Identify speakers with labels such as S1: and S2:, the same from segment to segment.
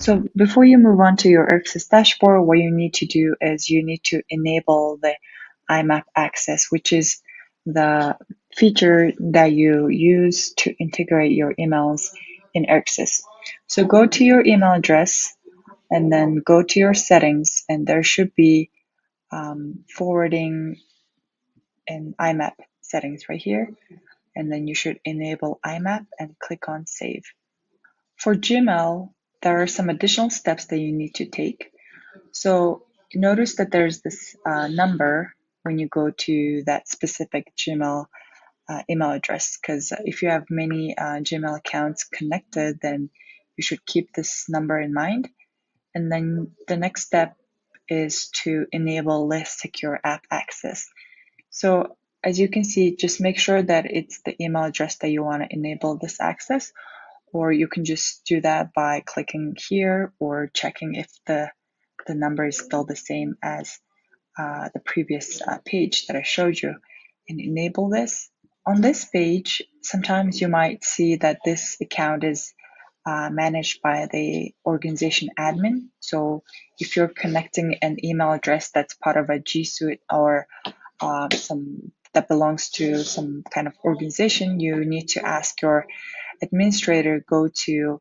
S1: So before you move on to your erxes dashboard, what you need to do is you need to enable the IMAP access, which is the feature that you use to integrate your emails in erxes. So go to your email address and then go to your settings and there should be um, forwarding and IMAP settings right here. And then you should enable IMAP and click on save. For Gmail, there are some additional steps that you need to take. So notice that there's this uh, number when you go to that specific Gmail uh, email address because if you have many uh, Gmail accounts connected, then you should keep this number in mind. And then the next step is to enable less secure app access. So as you can see, just make sure that it's the email address that you want to enable this access or you can just do that by clicking here or checking if the, the number is still the same as uh, the previous uh, page that I showed you and enable this. On this page, sometimes you might see that this account is uh, managed by the organization admin. So if you're connecting an email address that's part of a G Suite or uh, some that belongs to some kind of organization, you need to ask your administrator, go to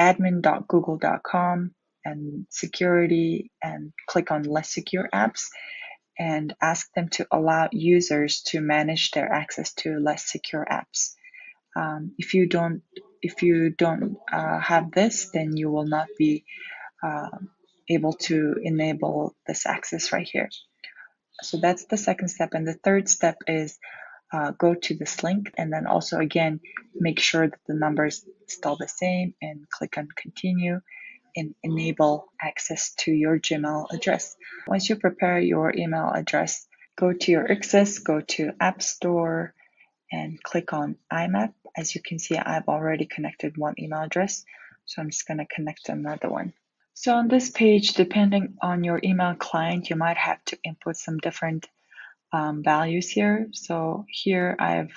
S1: admin.google.com and security and click on less secure apps and ask them to allow users to manage their access to less secure apps. Um, if you don't if you don't uh, have this, then you will not be uh, able to enable this access right here. So that's the second step. And the third step is uh, go to this link and then also again make sure that the number is still the same and click on continue and enable access to your Gmail address. Once you prepare your email address, go to your erxes, go to App Store and click on IMAP. As you can see, I've already connected one email address, so I'm just going to connect another one. So on this page, depending on your email client, you might have to input some different um, values here. So here I've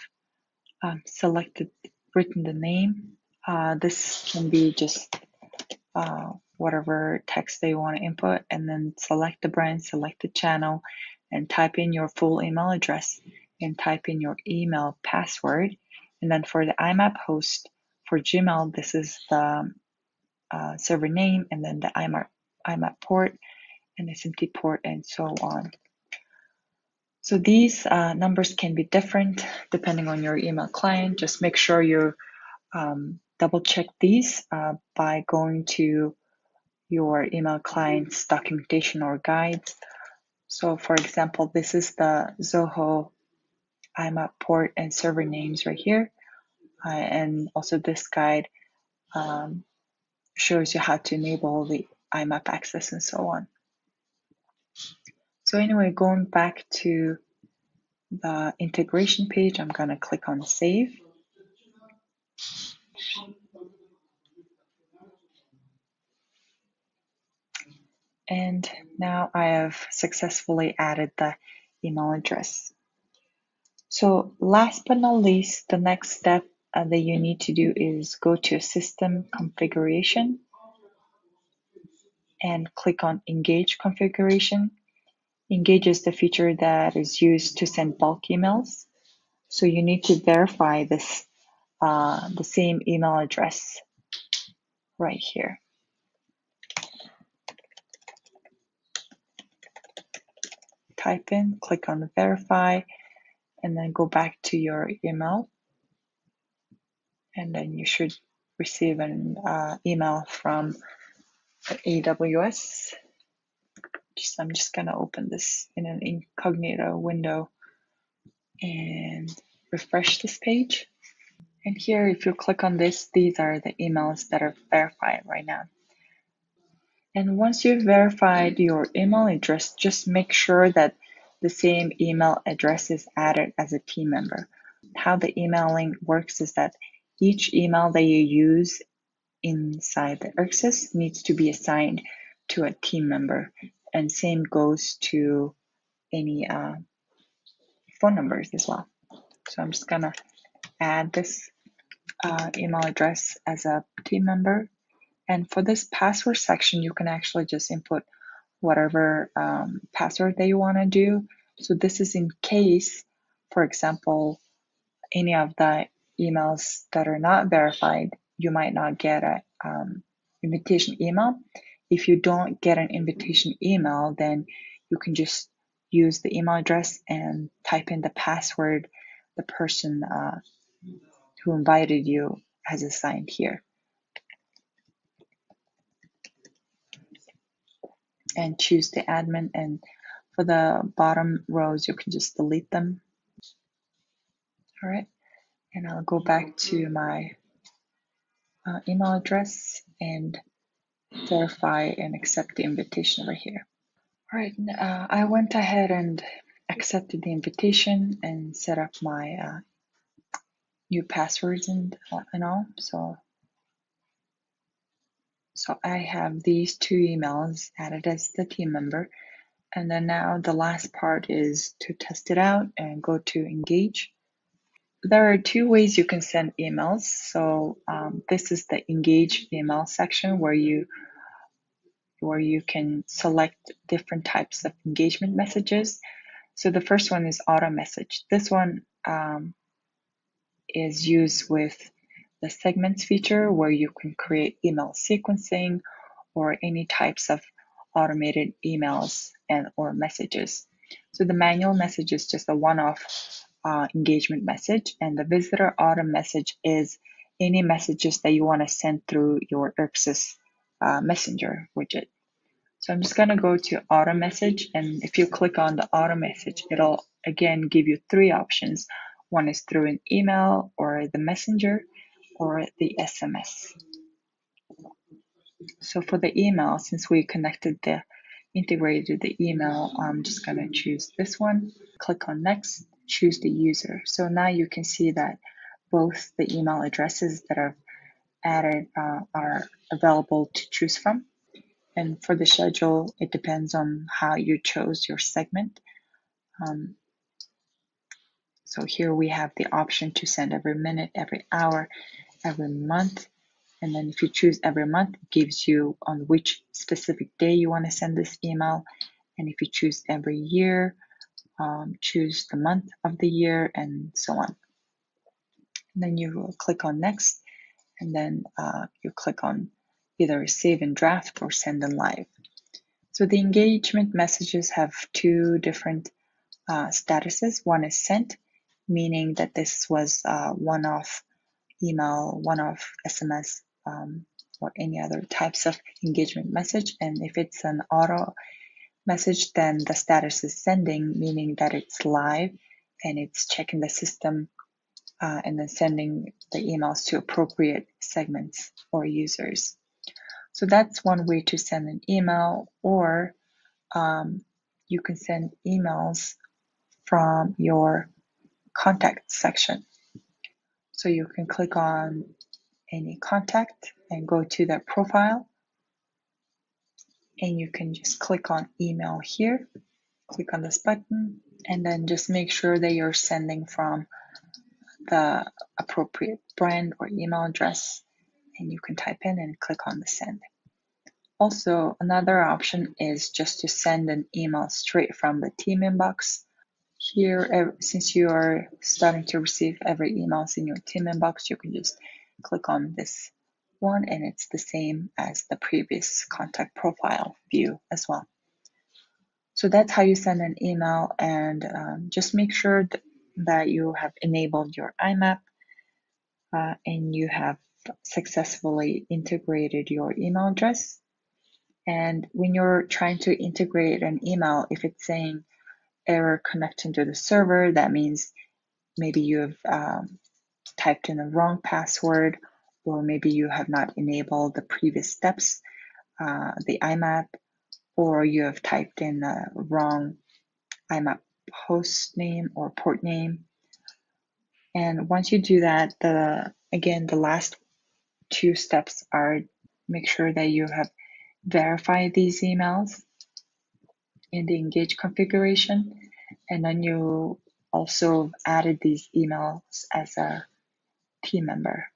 S1: um, selected, written the name. Uh, this can be just uh, whatever text they want to input and then select the brand, select the channel and type in your full email address and type in your email password. And then for the IMAP host for Gmail, this is the uh, server name and then the IMAP, IMAP port and SMTP port and so on. So these uh, numbers can be different depending on your email client. Just make sure you um, double check these uh, by going to your email client's documentation or guides. So for example, this is the Zoho IMAP port and server names right here. Uh, and also this guide um, shows you how to enable the IMAP access and so on. So anyway, going back to the integration page, I'm going to click on save. And now I have successfully added the email address. So last but not least, the next step uh, that you need to do is go to system configuration and click on engage configuration Engage is the feature that is used to send bulk emails. So you need to verify this, uh, the same email address right here. Type in, click on verify, and then go back to your email. And then you should receive an uh, email from AWS just, I'm just gonna open this in an incognito window and refresh this page. And here, if you click on this, these are the emails that are verified right now. And once you've verified your email address, just make sure that the same email address is added as a team member. How the emailing works is that each email that you use inside the erxes needs to be assigned to a team member and same goes to any uh, phone numbers as well. So I'm just gonna add this uh, email address as a team member And for this password section, you can actually just input whatever um, password that you want to do. So this is in case, for example, any of the emails that are not verified, you might not get a um, invitation email. If you don't get an invitation email, then you can just use the email address and type in the password the person uh, who invited you has assigned here. And choose the admin and for the bottom rows you can just delete them. All right, and I'll go back to my uh, email address and verify and accept the invitation over here. All right, uh, I went ahead and accepted the invitation and set up my uh, new passwords and, uh, and all. So, so I have these two emails added as the team member. And then now the last part is to test it out and go to engage. There are two ways you can send emails. So um, this is the engage email section where you where you can select different types of engagement messages. So the first one is auto message. This one um, is used with the segments feature where you can create email sequencing or any types of automated emails and or messages. So the manual message is just a one-off uh, engagement message and the visitor auto message is any messages that you want to send through your erxes uh, messenger widget. So I'm just going to go to auto message and if you click on the auto message, it'll again give you three options. One is through an email or the messenger or the SMS. So for the email, since we connected the integrated the email, I'm just going to choose this one, click on next, choose the user. So now you can see that both the email addresses that are added uh, are available to choose from. And for the schedule, it depends on how you chose your segment. Um, so here we have the option to send every minute, every hour, every month. And then if you choose every month, it gives you on which specific day you want to send this email. And if you choose every year, um, choose the month of the year and so on. And then you will click on next and then uh, you click on either save in draft or send in live. So the engagement messages have two different uh, statuses. One is sent, meaning that this was uh, one-off email, one-off SMS, um, or any other types of engagement message. And if it's an auto message, then the status is sending, meaning that it's live and it's checking the system uh, and then sending the emails to appropriate segments or users. So that's one way to send an email, or um, you can send emails from your contact section. So you can click on any contact and go to their profile. And you can just click on email here, click on this button, and then just make sure that you're sending from the appropriate brand or email address and you can type in and click on the send. Also, another option is just to send an email straight from the team inbox. Here, since you are starting to receive every emails in your team inbox, you can just click on this one and it's the same as the previous contact profile view as well. So that's how you send an email and um, just make sure that, you have enabled your IMAP uh, and you have successfully integrated your email address. And when you're trying to integrate an email, if it's saying error connecting to the server, that means maybe you have um, typed in the wrong password, or maybe you have not enabled the previous steps, uh, the IMAP, or you have typed in the wrong IMAP host name or port name. And once you do that, the again the last two steps are make sure that you have verified these emails in the engage configuration and then you also added these emails as a team member.